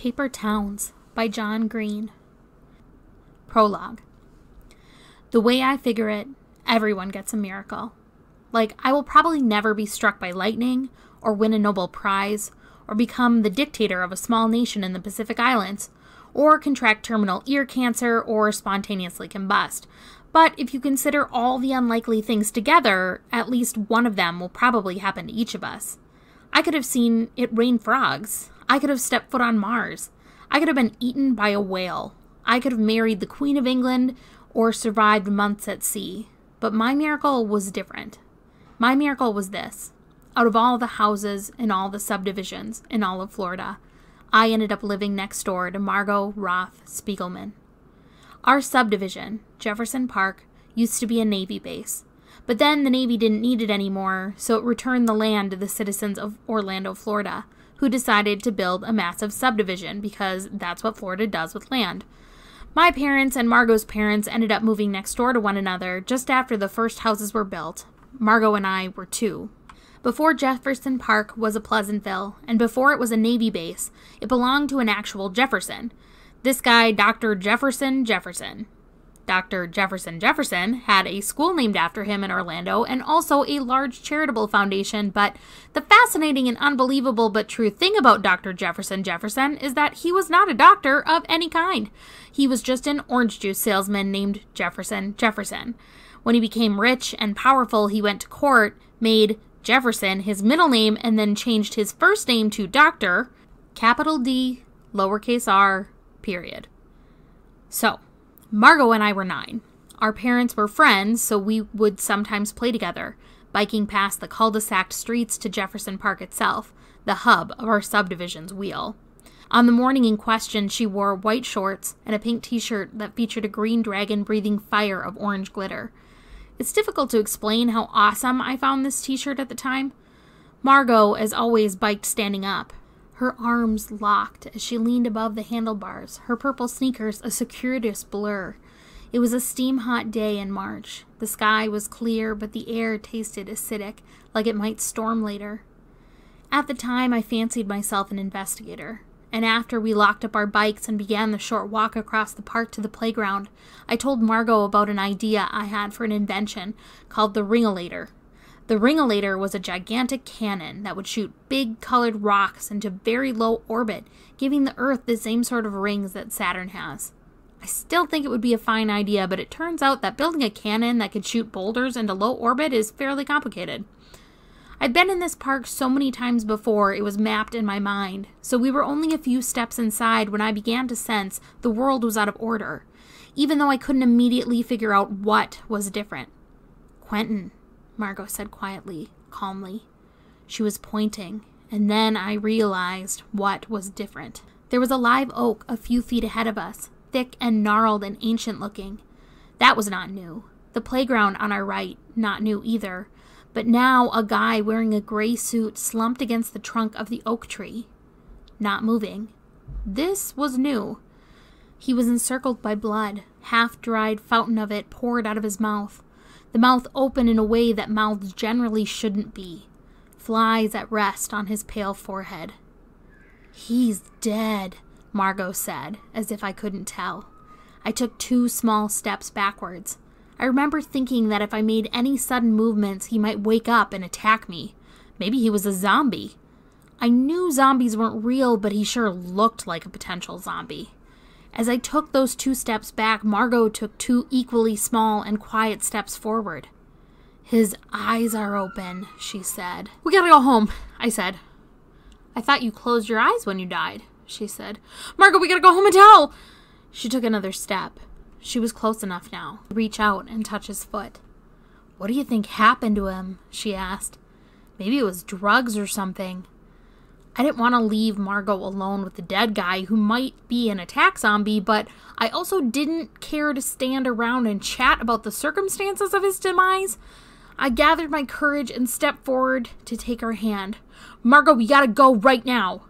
Paper Towns by John Green. Prologue. The way I figure it, everyone gets a miracle. Like, I will probably never be struck by lightning, or win a Nobel Prize, or become the dictator of a small nation in the Pacific Islands, or contract terminal ear cancer, or spontaneously combust. But if you consider all the unlikely things together, at least one of them will probably happen to each of us. I could have seen it rain frogs. I could have stepped foot on Mars. I could have been eaten by a whale. I could have married the Queen of England or survived months at sea. But my miracle was different. My miracle was this out of all the houses in all the subdivisions in all of Florida, I ended up living next door to Margot Roth Spiegelman. Our subdivision, Jefferson Park, used to be a Navy base. But then the Navy didn't need it anymore, so it returned the land to the citizens of Orlando, Florida, who decided to build a massive subdivision because that's what Florida does with land. My parents and Margot's parents ended up moving next door to one another just after the first houses were built. Margot and I were two. Before Jefferson Park was a Pleasantville, and before it was a Navy base, it belonged to an actual Jefferson. This guy, Dr. Jefferson Jefferson. Dr. Jefferson Jefferson had a school named after him in Orlando and also a large charitable foundation. But the fascinating and unbelievable but true thing about Dr. Jefferson Jefferson is that he was not a doctor of any kind. He was just an orange juice salesman named Jefferson Jefferson. When he became rich and powerful, he went to court, made Jefferson his middle name, and then changed his first name to Doctor, capital D, lowercase r, period. So, Margot and I were nine. Our parents were friends, so we would sometimes play together, biking past the cul de sac streets to Jefferson Park itself, the hub of our subdivision's wheel. On the morning in question, she wore white shorts and a pink t shirt that featured a green dragon breathing fire of orange glitter. It's difficult to explain how awesome I found this t shirt at the time. Margot, as always, biked standing up her arms locked as she leaned above the handlebars, her purple sneakers a circuitous blur. It was a steam hot day in March. The sky was clear, but the air tasted acidic, like it might storm later. At the time, I fancied myself an investigator, and after we locked up our bikes and began the short walk across the park to the playground, I told Margot about an idea I had for an invention called the Ringulator. The Ringulator was a gigantic cannon that would shoot big colored rocks into very low orbit, giving the Earth the same sort of rings that Saturn has. I still think it would be a fine idea, but it turns out that building a cannon that could shoot boulders into low orbit is fairly complicated. I'd been in this park so many times before it was mapped in my mind, so we were only a few steps inside when I began to sense the world was out of order, even though I couldn't immediately figure out what was different. Quentin, Margot said quietly, calmly. She was pointing, and then I realized what was different. There was a live oak a few feet ahead of us, thick and gnarled and ancient looking. That was not new. The playground on our right, not new either. But now a guy wearing a gray suit slumped against the trunk of the oak tree, not moving. This was new. He was encircled by blood, half dried fountain of it poured out of his mouth the mouth open in a way that mouths generally shouldn't be, flies at rest on his pale forehead. He's dead, Margot said, as if I couldn't tell. I took two small steps backwards. I remember thinking that if I made any sudden movements, he might wake up and attack me. Maybe he was a zombie. I knew zombies weren't real, but he sure looked like a potential zombie. As I took those two steps back, Margot took two equally small and quiet steps forward. His eyes are open, she said. We gotta go home, I said. I thought you closed your eyes when you died, she said. Margot, we gotta go home and tell! She took another step. She was close enough now to reach out and touch his foot. What do you think happened to him? she asked. Maybe it was drugs or something. I didn't want to leave Margot alone with the dead guy who might be an attack zombie, but I also didn't care to stand around and chat about the circumstances of his demise. I gathered my courage and stepped forward to take her hand. Margot, we gotta go right now.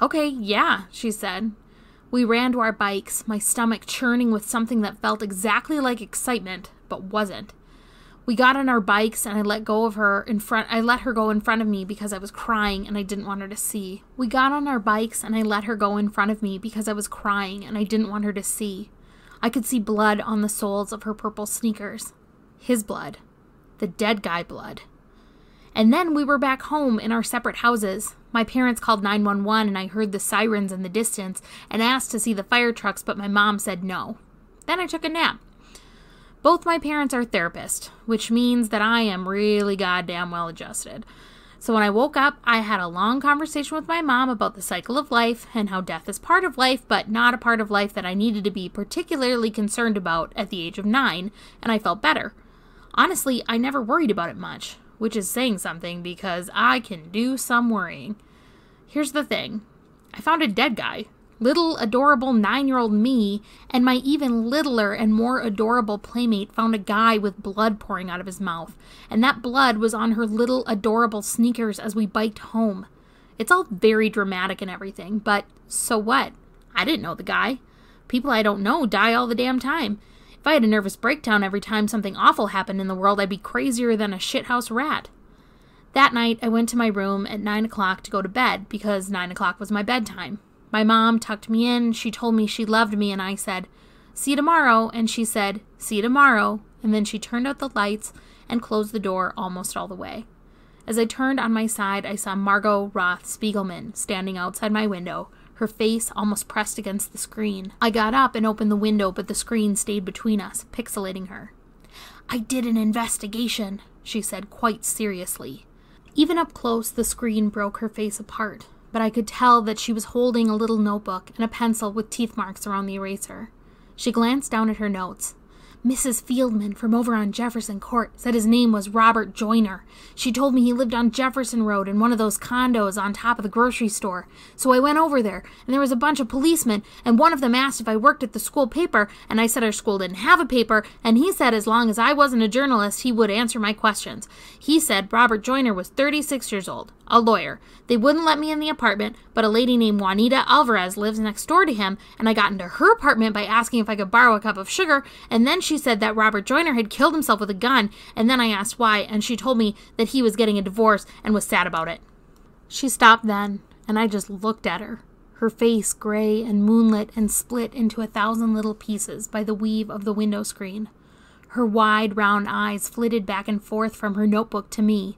Okay, yeah, she said. We ran to our bikes, my stomach churning with something that felt exactly like excitement, but wasn't. We got on our bikes and I let go of her in front I let her go in front of me because I was crying and I didn't want her to see. We got on our bikes and I let her go in front of me because I was crying and I didn't want her to see. I could see blood on the soles of her purple sneakers. His blood. The dead guy blood. And then we were back home in our separate houses. My parents called 911 and I heard the sirens in the distance and asked to see the fire trucks, but my mom said no. Then I took a nap. Both my parents are therapists, which means that I am really goddamn well adjusted. So when I woke up, I had a long conversation with my mom about the cycle of life and how death is part of life, but not a part of life that I needed to be particularly concerned about at the age of nine, and I felt better. Honestly, I never worried about it much, which is saying something because I can do some worrying. Here's the thing I found a dead guy Little adorable nine year old me and my even littler and more adorable playmate found a guy with blood pouring out of his mouth, and that blood was on her little adorable sneakers as we biked home. It's all very dramatic and everything, but so what? I didn't know the guy. People I don't know die all the damn time. If I had a nervous breakdown every time something awful happened in the world, I'd be crazier than a shithouse rat. That night, I went to my room at 9 o'clock to go to bed because 9 o'clock was my bedtime. My mom tucked me in. She told me she loved me, and I said, See you tomorrow. And she said, See you tomorrow. And then she turned out the lights and closed the door almost all the way. As I turned on my side, I saw Margot Roth Spiegelman standing outside my window, her face almost pressed against the screen. I got up and opened the window, but the screen stayed between us, pixelating her. I did an investigation, she said quite seriously. Even up close, the screen broke her face apart but I could tell that she was holding a little notebook and a pencil with teeth marks around the eraser. She glanced down at her notes. Mrs. Feldman from over on Jefferson Court said his name was Robert Joyner. She told me he lived on Jefferson Road in one of those condos on top of the grocery store. So I went over there, and there was a bunch of policemen, and one of them asked if I worked at the school paper, and I said our school didn't have a paper, and he said as long as I wasn't a journalist, he would answer my questions. He said Robert Joyner was 36 years old, a lawyer. They wouldn't let me in the apartment, but a lady named Juanita Alvarez lives next door to him, and I got into her apartment by asking if I could borrow a cup of sugar, and then she said that Robert Joyner had killed himself with a gun, and then I asked why, and she told me that he was getting a divorce and was sad about it. She stopped then, and I just looked at her, her face gray and moonlit and split into a thousand little pieces by the weave of the window screen. Her wide, round eyes flitted back and forth from her notebook to me,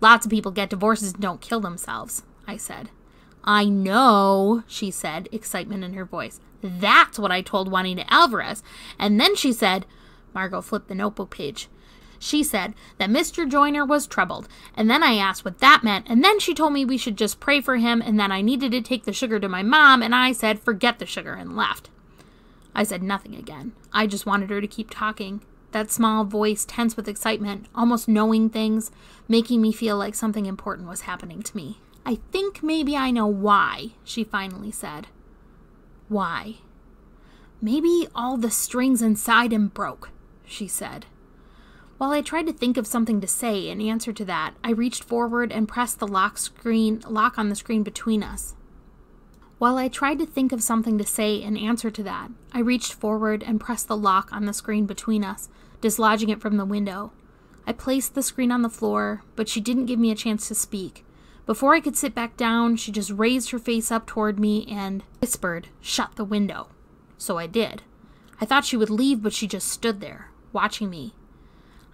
Lots of people get divorces and don't kill themselves, I said. I know, she said, excitement in her voice. That's what I told Juanita Alvarez. And then she said, Margot flipped the notebook page. She said that Mr. Joyner was troubled, and then I asked what that meant, and then she told me we should just pray for him, and that I needed to take the sugar to my mom, and I said, forget the sugar, and left. I said nothing again. I just wanted her to keep talking, that small voice tense with excitement, almost knowing things, making me feel like something important was happening to me. I think maybe I know why, she finally said. Why? Maybe all the strings inside him broke, she said. While I tried to think of something to say in answer to that, I reached forward and pressed the lock screen lock on the screen between us. While I tried to think of something to say in answer to that, I reached forward and pressed the lock on the screen between us, dislodging it from the window. I placed the screen on the floor, but she didn't give me a chance to speak. Before I could sit back down, she just raised her face up toward me and whispered, Shut the window. So I did. I thought she would leave, but she just stood there, watching me.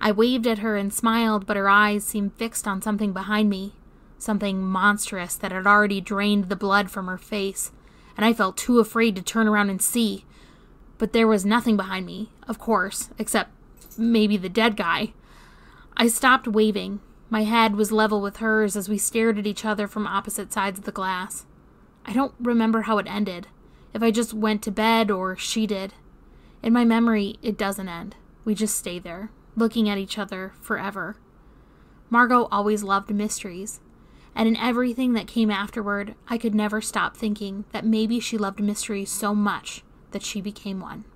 I waved at her and smiled, but her eyes seemed fixed on something behind me something monstrous that had already drained the blood from her face, and I felt too afraid to turn around and see. But there was nothing behind me, of course, except maybe the dead guy. I stopped waving. My head was level with hers as we stared at each other from opposite sides of the glass. I don't remember how it ended, if I just went to bed or she did. In my memory, it doesn't end. We just stay there, looking at each other forever. Margot always loved mysteries, and in everything that came afterward, I could never stop thinking that maybe she loved mysteries so much that she became one.